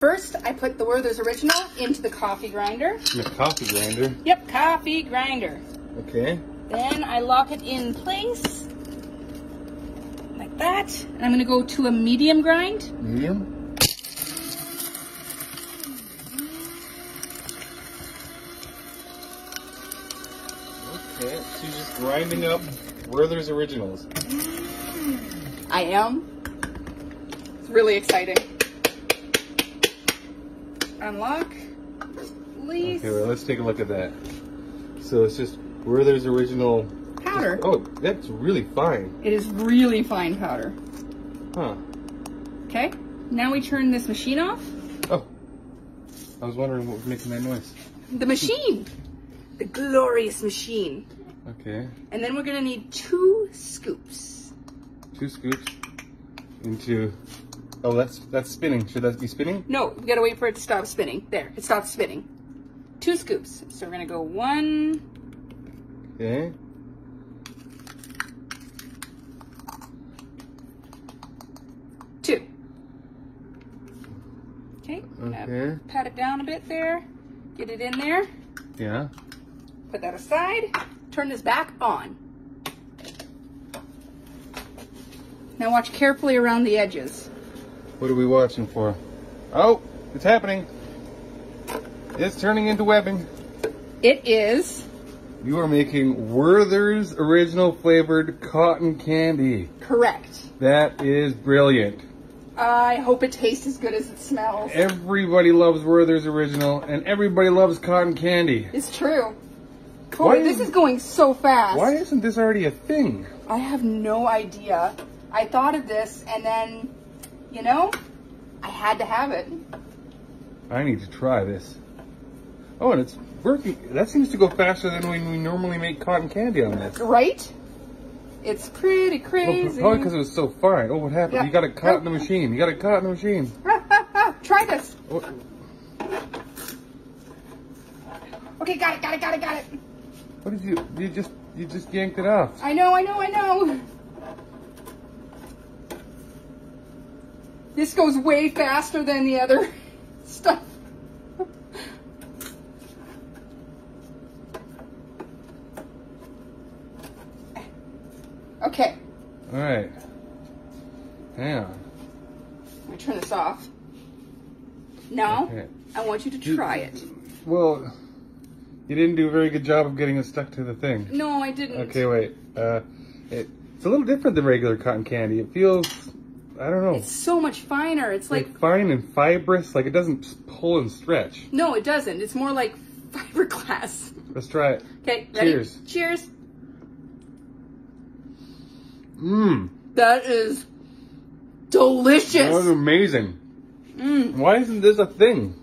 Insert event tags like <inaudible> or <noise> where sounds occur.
First, I put the Werther's Original into the coffee grinder. The coffee grinder. Yep, coffee grinder. Okay. Then I lock it in place like that. And I'm going to go to a medium grind. Medium. Okay, she's just grinding up Werther's Originals. I am. It's really exciting. Unlock. Okay, well, let's take a look at that. So it's just Werther's Original Powder. Oh, that's really fine. It is really fine powder. Huh. Okay. Now we turn this machine off. Oh. I was wondering what was making that noise. The machine. The glorious machine. Okay. And then we're going to need two scoops. Two scoops into. Oh, that's that's spinning. Should that be spinning? No, we got to wait for it to stop spinning. There, it stopped spinning. Two scoops. So we're going to go one, Okay. two. Okay. Uh, okay. Pat it down a bit there. Get it in there. Yeah. Put that aside. Turn this back on. Now watch carefully around the edges. What are we watching for? Oh, it's happening. It's turning into webbing. It is You are making Werther's original flavored cotton candy. correct. That is brilliant. I hope it tastes as good as it smells. Everybody loves Werther's original, and everybody loves cotton candy. It's true. Why Boy, this is- is going so fast. Why isn't this already a thing? I have no idea. I thought of this and then, you know, I had to have it. I need to try this. Oh, and it's working. That seems to go faster than when we normally make cotton candy on this. Right? It's pretty Well, crazy. probably because it was so fine. Oh, what happened? Yeah. You got it caught in the machine. You got it caught in the machine. <laughs> Try this. Oh, Okay, got it, got it, got it, got it. what did you? You just you just yanked it off. I know, I know, I know. This goes way faster than the other <laughs> stuff. Okay, All right. Hang on. I'm gonna turn this off. Now, Okay. I want you to try it. Well, you didn't do a very good job of getting it stuck to the thing. No, I didn't. Okay, wait. Uh, it, it's a little different than regular cotton candy. It feels, I don't know, It's so much finer. It's like, like fine and fibrous. Like it doesn't pull and stretch. no, it doesn't. It's more like <laughs> fiberglass. Let's try it. Okay. Cheers. Cheers. Mmm. That is delicious. That was amazing. Mm. Why isn't this a thing?